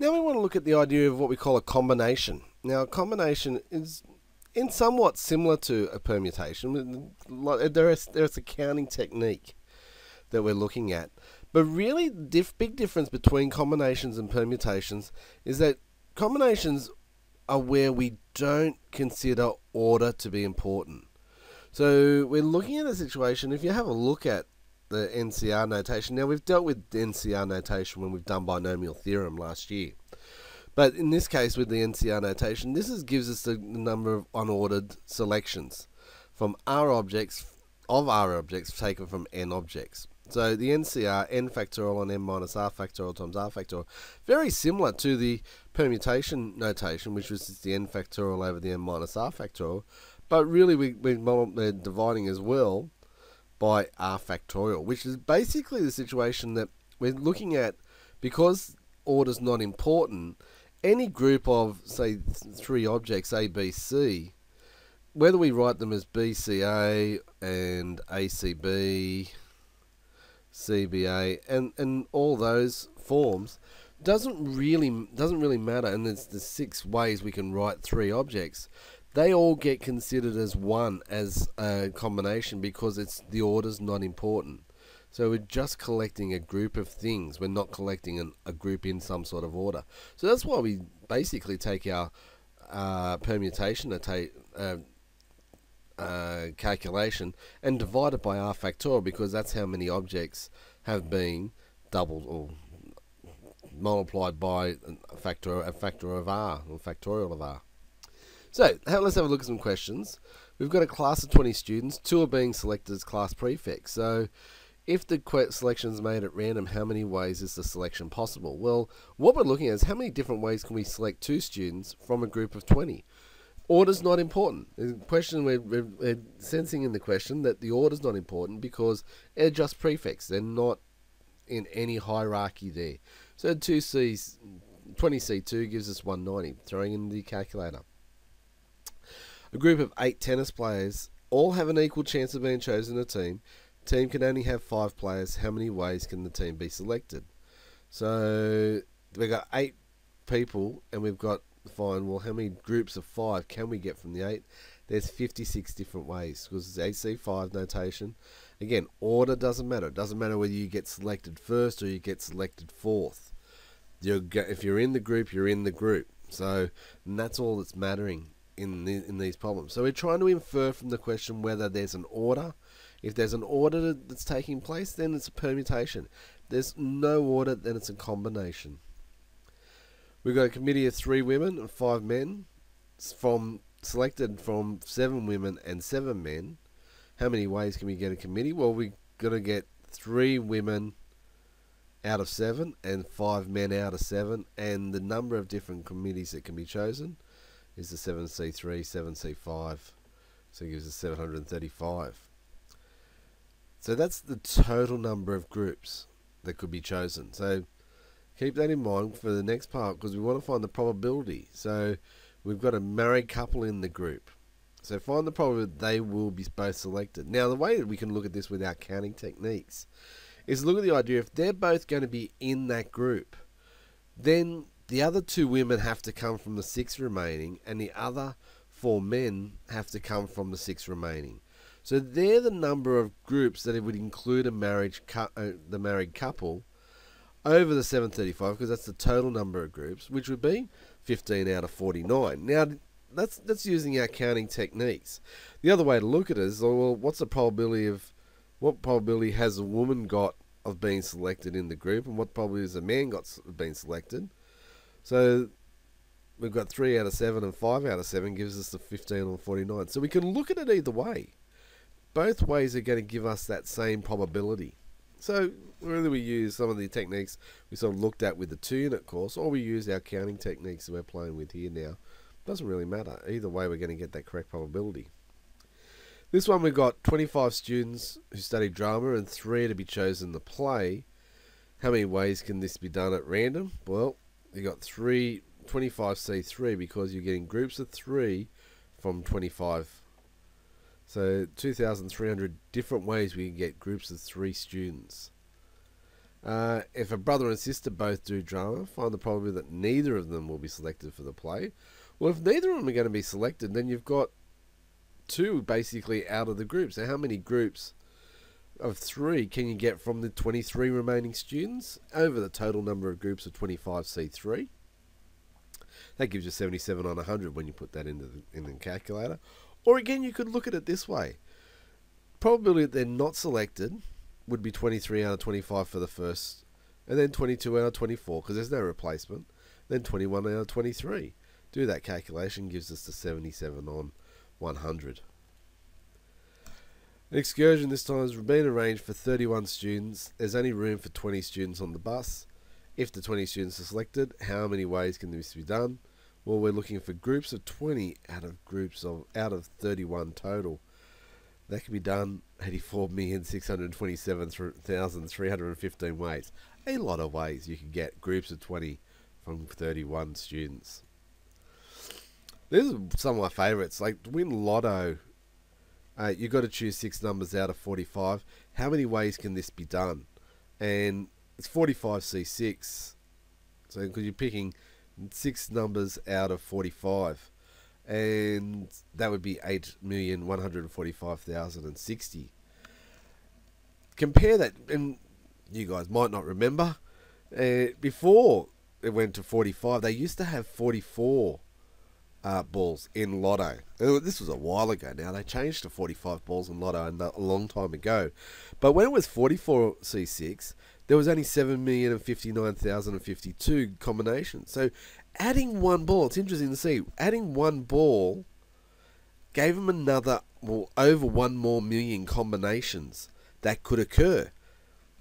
Now we want to look at the idea of what we call a combination. Now, a combination is in somewhat similar to a permutation. There is there's a counting technique that we're looking at, but really, the big difference between combinations and permutations is that combinations are where we don't consider order to be important. So we're looking at a situation. If you have a look at the NCR notation. Now, we've dealt with NCR notation when we've done binomial theorem last year. But in this case, with the NCR notation, this is, gives us the number of unordered selections from R objects, of R objects taken from N objects. So the NCR, N factorial on N minus R factorial times R factorial, very similar to the permutation notation, which was just the N factorial over the N minus R factorial. But really, we, we're dividing as well by r factorial, which is basically the situation that we're looking at because order's not important. Any group of, say, three objects, A, B, C, whether we write them as BCA and ACB, CBA, and, and all those forms, doesn't really doesn't really matter. And there's the six ways we can write three objects they all get considered as one as a combination because it's the order's not important. So we're just collecting a group of things. We're not collecting an, a group in some sort of order. So that's why we basically take our uh, permutation uh, uh, calculation and divide it by r factorial because that's how many objects have been doubled or multiplied by a factor a factor of r or factorial of r. So, let's have a look at some questions. We've got a class of 20 students. Two are being selected as class prefects. So, if the selection is made at random, how many ways is the selection possible? Well, what we're looking at is how many different ways can we select two students from a group of 20? Order's not important. The question we're, we're, sensing in the question that the order's not important because they're just prefects. They're not in any hierarchy there. So 2C's 20C2 gives us 190. Throwing in the calculator. A group of eight tennis players all have an equal chance of being chosen a team. Team can only have five players. How many ways can the team be selected? So we've got eight people, and we've got fine. Well, how many groups of five can we get from the eight? There's 56 different ways because it's 8C5 notation. Again, order doesn't matter. It doesn't matter whether you get selected first or you get selected fourth. You're, if you're in the group, you're in the group. So that's all that's mattering in the, in these problems. So we're trying to infer from the question whether there's an order. If there's an order that's taking place, then it's a permutation. If there's no order, then it's a combination. We've got a committee of three women and five men, from selected from seven women and seven men. How many ways can we get a committee? Well, we're going to get three women out of seven and five men out of seven, and the number of different committees that can be chosen is the 7C3, 7C5. So it gives us 735. So that's the total number of groups that could be chosen. So keep that in mind for the next part because we want to find the probability. So we've got a married couple in the group. So find the probability they will be both selected. Now the way that we can look at this with our counting techniques is look at the idea if they're both going to be in that group, then the other two women have to come from the six remaining, and the other four men have to come from the six remaining. So they're the number of groups that it would include a marriage, uh, the married couple, over the 735, because that's the total number of groups, which would be 15 out of 49. Now, that's that's using our counting techniques. The other way to look at it is, well, what's the probability of, what probability has a woman got of being selected in the group, and what probability has a man got of being selected? So we've got 3 out of 7 and 5 out of 7 gives us the 15 on 49. So we can look at it either way. Both ways are going to give us that same probability. So whether we use some of the techniques we sort of looked at with the two-unit course or we use our counting techniques that we're playing with here now, doesn't really matter. Either way we're going to get that correct probability. This one we've got 25 students who study drama and 3 to be chosen to play. How many ways can this be done at random? Well, you got three 25C3 because you're getting groups of three from 25. So 2,300 different ways we can get groups of three students. Uh, if a brother and sister both do drama, find the probability that neither of them will be selected for the play. Well, if neither of them are going to be selected, then you've got two basically out of the group. So, how many groups of three can you get from the 23 remaining students over the total number of groups of 25C3? That gives you 77 on 100 when you put that into the, in the calculator. Or again, you could look at it this way. Probability that they're not selected would be 23 out of 25 for the first, and then 22 out of 24 because there's no replacement, then 21 out of 23. Do that calculation gives us the 77 on 100. An excursion this time has been arranged for 31 students. There's only room for 20 students on the bus. If the 20 students are selected, how many ways can this be done? Well, we're looking for groups of 20 out of groups of out of 31 total. That can be done 84,627,315 ways. A lot of ways you can get groups of 20 from 31 students. These are some of my favourites. Like win lotto, uh, you've got to choose six numbers out of 45. How many ways can this be done? And it's 45C6. So because you're picking six numbers out of 45 and that would be eight million one hundred forty-five thousand and sixty. Compare that, and you guys might not remember. Uh, before it went to forty-five, they used to have forty-four uh, balls in Lotto. This was a while ago now. They changed to forty-five balls in Lotto a long time ago, but when it was forty-four C six, there was only seven million and fifty-nine thousand and fifty-two combinations. So adding one ball, it's interesting to see, adding one ball gave them another, well, over one more million combinations that could occur.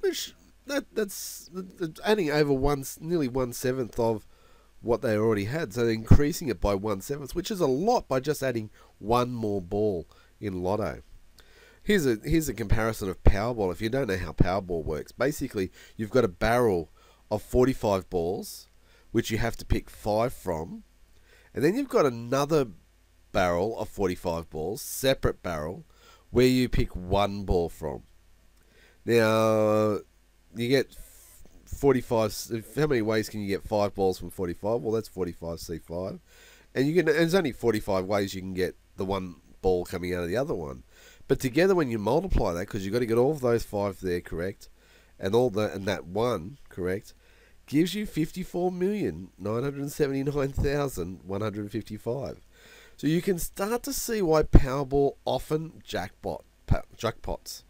Which, that that's, that's adding over one, nearly one seventh of what they already had. So increasing it by one seventh, which is a lot by just adding one more ball in Lotto. Here's a here's a comparison of Powerball. If you don't know how Powerball works, basically you've got a barrel of 45 balls which you have to pick five from. And then you've got another barrel of 45 balls, separate barrel, where you pick one ball from. Now, you get 45. How many ways can you get five balls from 45? Well, that's 45C5. And you can. And there's only 45 ways you can get the one ball coming out of the other one. But together, when you multiply that, because you've got to get all of those five there correct, and all the and that one correct, gives you 54,979,155. So you can start to see why Powerball often jackpot jackpots.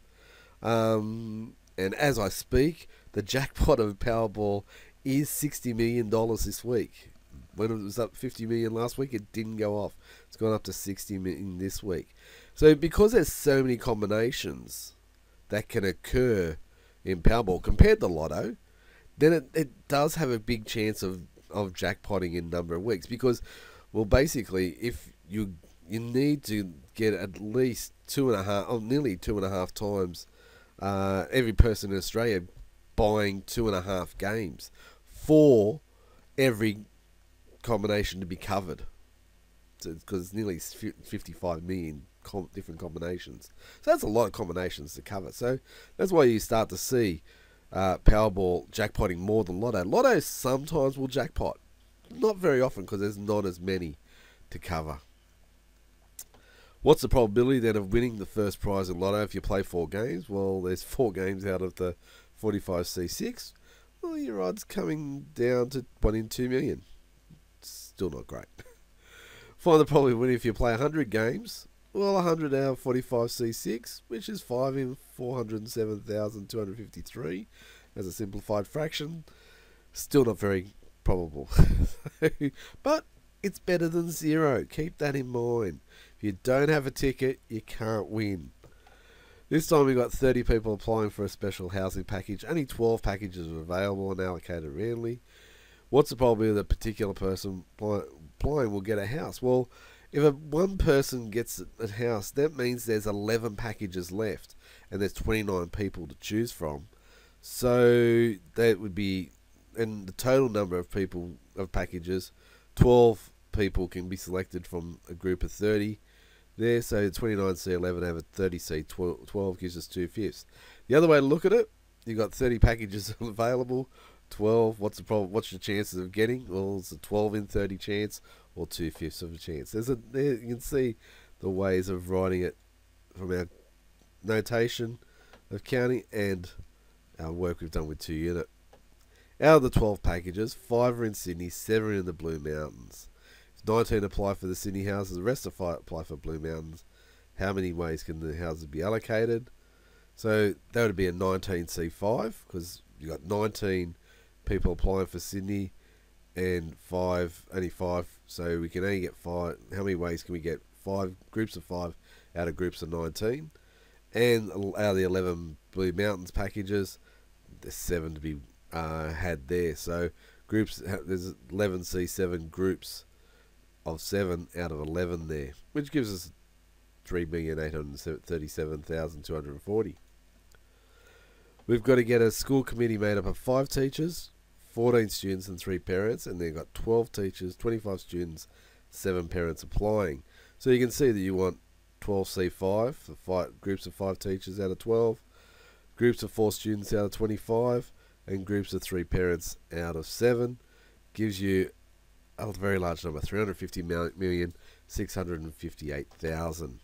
Um, and as I speak, the jackpot of Powerball is $60 million this week. When it was up 50 million last week, it didn't go off. It's gone up to 60 million this week. So because there's so many combinations that can occur in Powerball compared to Lotto, then it, it does have a big chance of, of jackpotting in number of weeks because, well, basically, if you you need to get at least two and a half, oh, nearly two and a half times uh, every person in Australia buying two and a half games for every combination to be covered. Because so, it's nearly 55 million com different combinations. So that's a lot of combinations to cover. So that's why you start to see uh, Powerball jackpotting more than Lotto. Lotto sometimes will jackpot. Not very often because there's not as many to cover. What's the probability then of winning the first prize in Lotto if you play four games? Well, there's four games out of the 45C6. Well, your odds coming down to 1 in 2 million. Still not great. Find the winning if you play 100 games. Well, 100 out of 45C6, which is 5 in 407,253 as a simplified fraction. Still not very probable. but it's better than zero. Keep that in mind. If you don't have a ticket, you can't win. This time we got 30 people applying for a special housing package. Only 12 packages are available and allocated randomly. What's the probability that a particular person applying will get a house? Well, if a one person gets a house, that means there's 11 packages left, and there's 29 people to choose from. So that would be, and the total number of people of packages, 12 people can be selected from a group of 30 there. So 29C11 over 30C12 gives us two fifths. The other way to look at it you've got 30 packages available. 12. What's the problem? What's your chances of getting? Well, it's a 12 in 30 chance or two fifths of a chance. There's a there you can see the ways of writing it from our notation of counting and our work we've done with two unit. Out of the 12 packages, 5 are in Sydney, 7 are in the Blue Mountains. If 19 apply for the Sydney houses, the rest apply for Blue Mountains. How many ways can the houses be allocated? So that would be a 19C5 because you got 19 people applying for Sydney and five, only five. So we can only get five. How many ways can we get? Five groups of five out of groups of 19. And out of the 11 Blue Mountains packages, there's seven to be uh, had there. So groups there's 11 C7 groups of seven out of 11 there, which gives us 3,837,240. We've got to get a school committee made up of five teachers, 14 students and three parents, and they've got 12 teachers, 25 students, seven parents applying. So you can see that you want 12C5 for five, groups of five teachers out of 12, groups of four students out of 25, and groups of three parents out of seven. Gives you a very large number, 350 million, 658,000.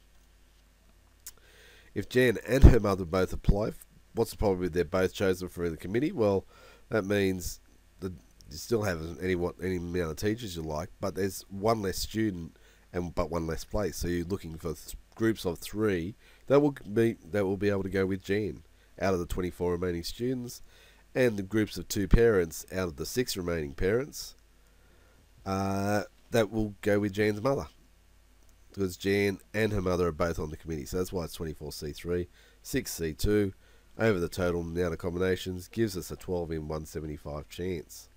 If Jan and her mother both apply, what's the probability they're both chosen for the committee? Well, that means that you still have any what any amount of teachers you like, but there's one less student and but one less place. So you're looking for groups of three that will be that will be able to go with Jan out of the 24 remaining students, and the groups of two parents out of the six remaining parents. Uh, that will go with Jan's mother because Jan and her mother are both on the committee. So that's why it's 24C3, 6C2 over the total amount of combinations gives us a 12 in 175 chance.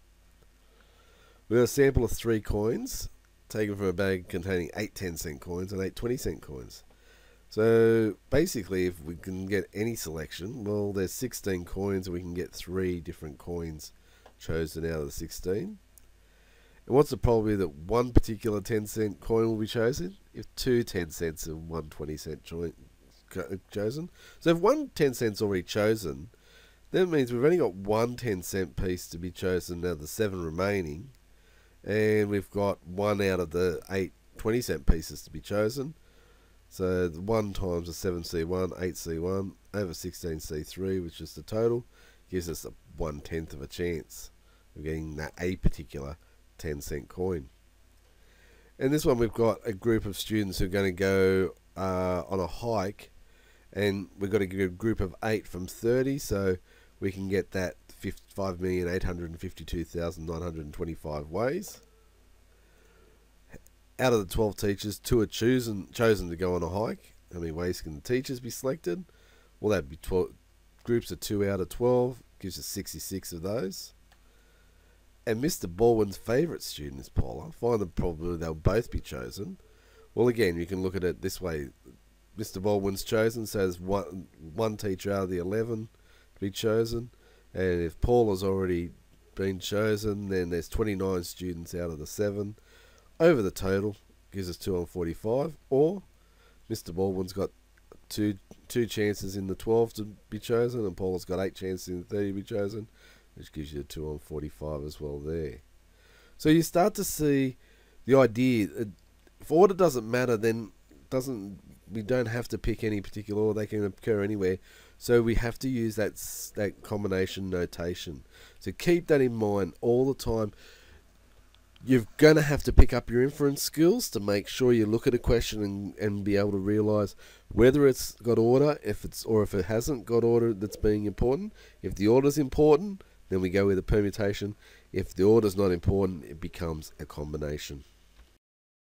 We have a sample of three coins taken from a bag containing eight 10 cent coins and eight 20 cent coins. So basically, if we can get any selection, well, there's 16 coins and we can get three different coins chosen out of the 16. And what's the probability that one particular 10 cent coin will be chosen? If two 10 cents and one 20 cent chosen. So if one 10 cents already chosen, that means we've only got one 10 cent piece to be chosen out of the seven remaining. And we've got one out of the eight 20 cent pieces to be chosen. So 1 times a 7C1, 8C1, over 16C3, which is the total, gives us a one tenth of a chance of getting that a particular 10 cent coin. In this one we've got a group of students who are going to go uh, on a hike and we've got a group of 8 from 30 so we can get that 5,852,925 ways. Out of the 12 teachers, two are chosen chosen to go on a hike. How many ways can the teachers be selected? Well, that'd be 12 groups of 2 out of 12, gives us 66 of those. And Mr. Baldwin's favourite student is Paula. Find the probability they'll both be chosen. Well, again, you can look at it this way. Mr. Baldwin's chosen, so there's one, one teacher out of the 11 to be chosen. And if Paula's already been chosen, then there's 29 students out of the 7. Over the total gives us 245. Or Mr. Baldwin's got two two chances in the 12 to be chosen, and Paula's got eight chances in the 30 to be chosen which gives you the 2 on 45 as well there. So you start to see the idea. Uh, if order doesn't matter, then doesn't we don't have to pick any particular order. They can occur anywhere. So we have to use that that combination notation. So keep that in mind all the time. You're going to have to pick up your inference skills to make sure you look at a question and, and be able to realize whether it's got order, if it's or if it hasn't got order that's being important. If the order is important, then we go with a permutation. If the order is not important, it becomes a combination.